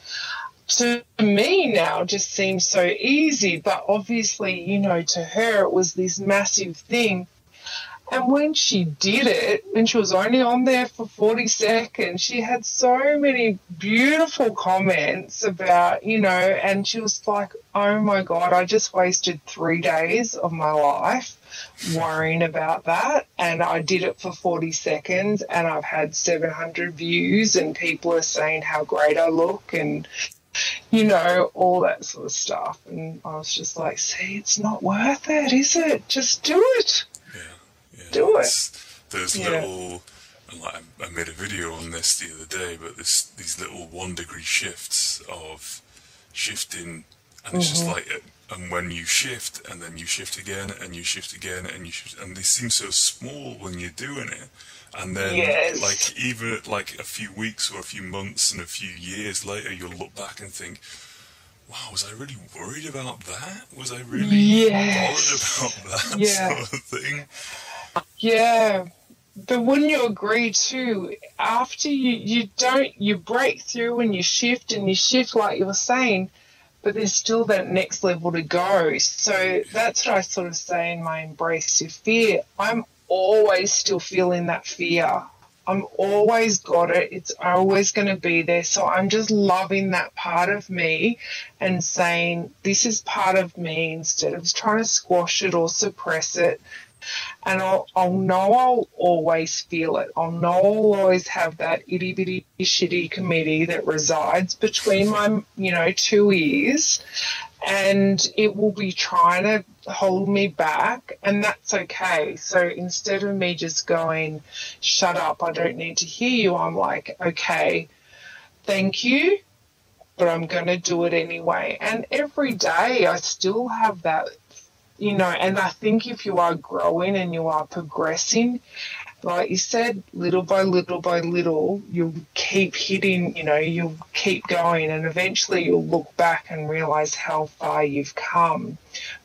S2: to me now just seems so easy, but obviously, you know, to her it was this massive thing. And when she did it, when she was only on there for 40 seconds, she had so many beautiful comments about, you know, and she was like, oh my God, I just wasted three days of my life worrying about that. And I did it for 40 seconds, and I've had 700 views, and people are saying how great I look and, you know, all that sort of stuff. And I was just like, see, it's not worth it, is it? Just do it. Do it.
S1: There's
S2: Yeah.
S1: little, like I I made a video on this the other day, but this these little one degree shifts of shifting, and it's just
S2: Mm-hmm.
S1: like, uh, and when you shift, and then you shift again, and you shift again, and you shift, and they seem so small when you're doing it, and then
S2: Yes.
S1: like even like a few weeks or a few months and a few years later, you'll look back and think. Wow, was I really worried about that? Was I really
S2: Yes.
S1: bothered about that
S2: Yeah.
S1: sort of thing?
S2: Yeah. But wouldn't you agree too? After you, you don't, you break through and you shift and you shift like you were saying, but there's still that next level to go. So that's what I sort of say in my embrace your fear. I'm always still feeling that fear. I'm always got it. It's always going to be there. So I'm just loving that part of me and saying, this is part of me instead of trying to squash it or suppress it and I'll, I'll know I'll always feel it. I'll know I'll always have that itty bitty shitty committee that resides between my, you know, two ears, and it will be trying to hold me back, and that's okay. So instead of me just going, shut up, I don't need to hear you, I'm like, okay, thank you. But I'm going to do it anyway. And every day I still have that you know, and I think if you are growing and you are progressing, like you said, little by little by little, you'll keep hitting, you know, you'll keep going, and eventually you'll look back and realize how far you've come.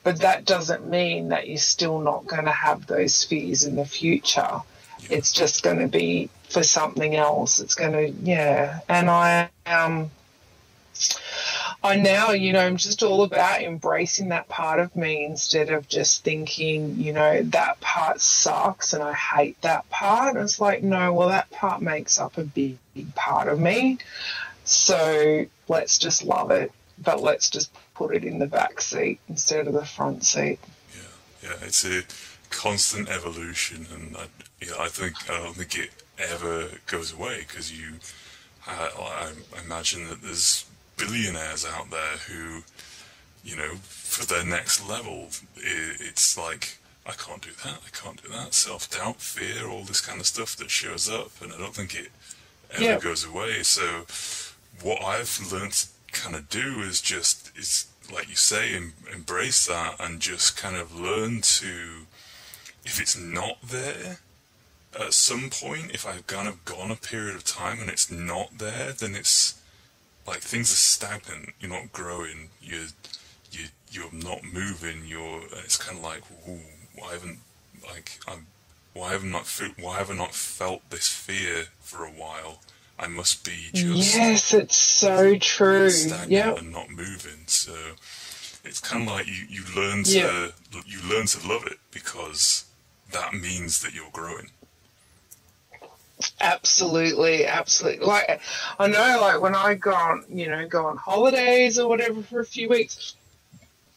S2: But that doesn't mean that you're still not going to have those fears in the future. It's just going to be for something else. It's going to, yeah. And I, um, I now, you know, I'm just all about embracing that part of me instead of just thinking, you know, that part sucks and I hate that part. It's like, no, well, that part makes up a big, big part of me. So let's just love it, but let's just put it in the back seat instead of the front seat.
S1: Yeah, yeah, it's a constant evolution, and I, yeah, I think I don't think it ever goes away because you, I, I I imagine that there's billionaires out there who, you know, for their next level, it's like I can't do that, I can't do that, self doubt, fear, all this kind of stuff that shows up, and I don't think it ever
S2: Yeah.
S1: goes away. So, what I've learned to kind of do is just is like you say, em- embrace that and just kind of learn to, if it's not there, at some point, if I've kind of gone a period of time and it's not there, then it's like things are stagnant. You're not growing. You're you you're not moving. You're. It's kind of like, ooh, why haven't like I'm. Why haven't not fe- why have I not felt this fear for a while? I must be just
S2: Yes, it's so true.
S1: stagnant
S2: Yep.
S1: and not moving. So it's kind of like you, you learn to
S2: Yeah.
S1: you learn to love it because that means that you're growing.
S2: Absolutely, absolutely. Like I know, like when I go on, you know, go on holidays or whatever for a few weeks,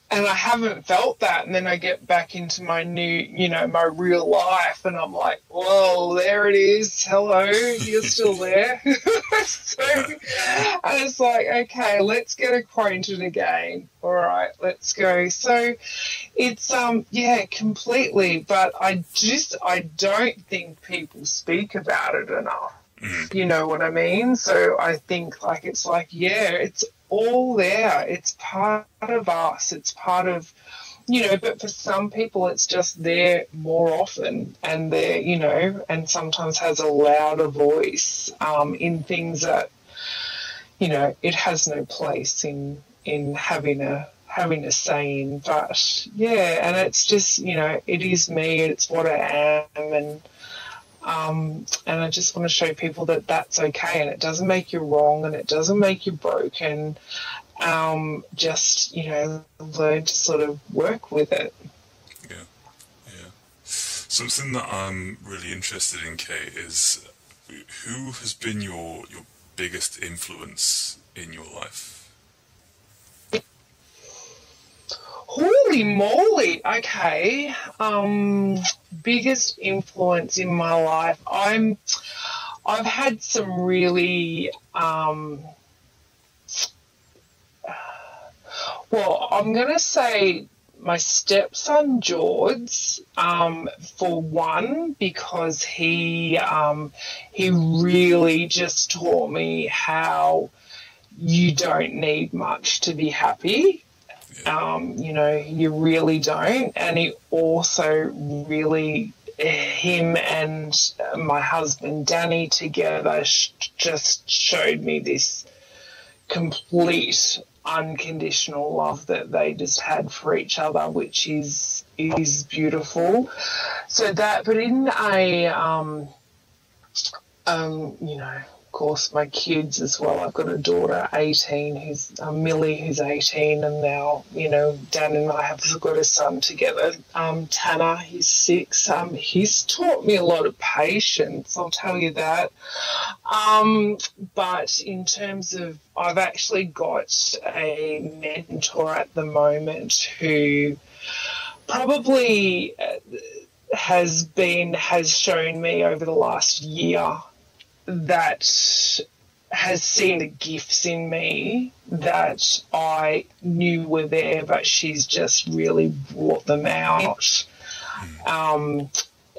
S2: and I haven't felt that, and then I get back into my new, you know, my real life, and I'm like, whoa, there it is. Hello, you're still there. so, and it's like, okay, let's get acquainted again. All right, let's go. So, it's um, yeah, completely. But I just, I don't think people speak about it enough.
S1: Mm.
S2: You know what I mean? So I think like it's like, yeah, it's all there. It's part of us. It's part of, you know, but for some people it's just there more often and they're, you know, and sometimes has a louder voice um, in things that, you know, it has no place in in having a having a say in. But yeah, and it's just, you know, it is me, it's what I am and Um, and I just want to show people that that's okay and it doesn't make you wrong and it doesn't make you broken. Um, just, you know, learn to sort of work with it.
S1: Yeah, yeah. Something that I'm really interested in, Kate, is who has been your, your biggest influence in your life?
S2: Holy moly! Okay, um, biggest influence in my life. I'm. I've had some really. Um, well, I'm gonna say my stepson George, um, for one, because he um, he really just taught me how you don't need much to be happy. Um, you know, you really don't. And he also really, him and my husband Danny together sh- just showed me this complete unconditional love that they just had for each other, which is is beautiful. So that, but in a um, um, you know, course, my kids as well. I've got a daughter, 18, who's uh, Millie, who's 18, and now, you know, Dan and I have got a son together. Um, Tanner, he's six. Um, he's taught me a lot of patience, I'll tell you that. Um, but in terms of, I've actually got a mentor at the moment who probably uh, has been has shown me over the last year that has seen the gifts in me that I knew were there, but she's just really brought them out um,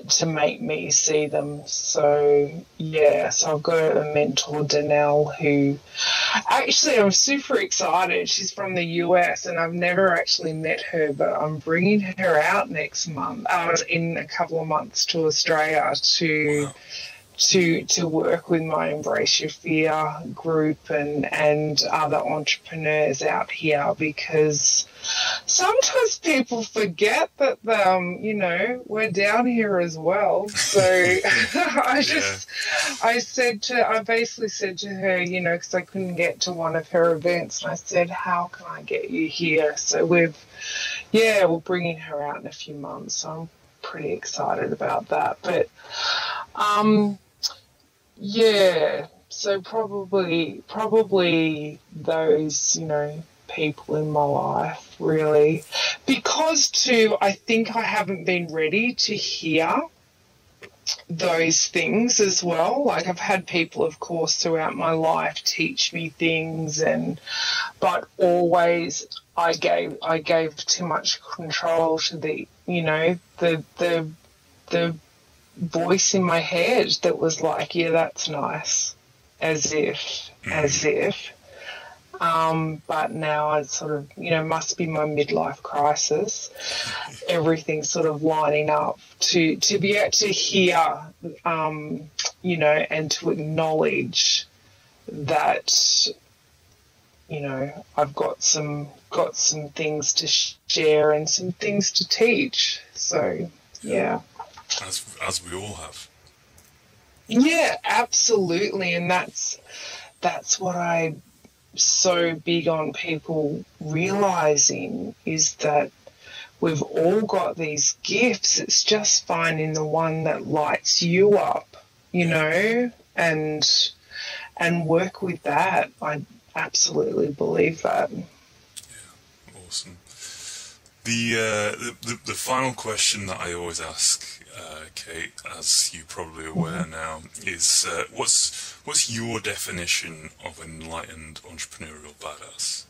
S2: to make me see them. So, yeah, so I've got a mentor, Danelle, who actually I'm super excited. She's from the US and I've never actually met her, but I'm bringing her out next month, uh, in a couple of months to Australia to. Wow to to work with my Embrace Your Fear group and and other entrepreneurs out here because sometimes people forget that um you know we're down here as well. So I just yeah. I said to I basically said to her you know because I couldn't get to one of her events and I said how can I get you here? So we've yeah we're bringing her out in a few months. So I'm pretty excited about that, but. Um, yeah, so probably probably those, you know, people in my life really because too I think I haven't been ready to hear those things as well. Like I've had people of course throughout my life teach me things and but always I gave I gave too much control to the you know the the the voice in my head that was like, yeah, that's nice, as if, mm. as if. Um, but now I sort of, you know, must be my midlife crisis. Everything's sort of lining up to to be able to hear, um, you know, and to acknowledge that, you know, I've got some got some things to share and some things to teach. So yeah
S1: as as we all have.
S2: Yeah, absolutely, and that's that's what I so big on people realizing is that we've all got these gifts. It's just finding the one that lights you up, you know, and and work with that. I absolutely believe that. Yeah,
S1: awesome. The, uh, the, the the final question that I always ask uh, Kate, as you're probably aware mm-hmm. now, is uh, what's what's your definition of enlightened entrepreneurial badass?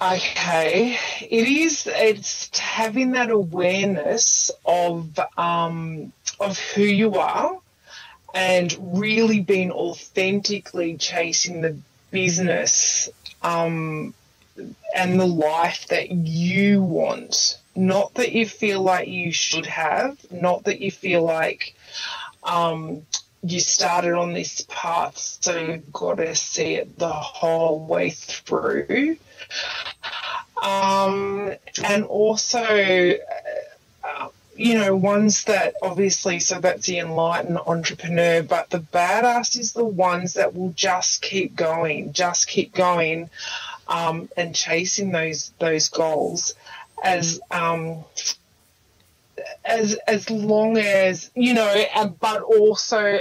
S2: Okay, it is. It's having that awareness of um, of who you are, and really being authentically chasing the business um, and the life that you want, not that you feel like you should have, not that you feel like um, you started on this path, so you've got to see it the whole way through. Um, and also, uh, you know, ones that obviously, so that's the enlightened entrepreneur, but the badass is the ones that will just keep going, just keep going um, and chasing those those goals as um, as as long as you know, but also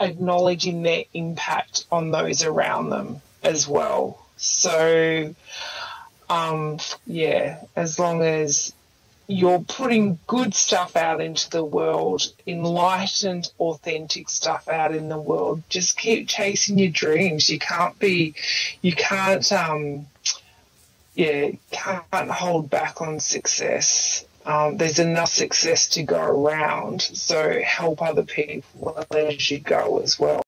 S2: acknowledging their impact on those around them as well. So, um, yeah, as long as you're putting good stuff out into the world, enlightened, authentic stuff out in the world. Just keep chasing your dreams. You can't be, you can't, um, yeah, can't hold back on success. Um, there's enough success to go around, so help other people as you go as well.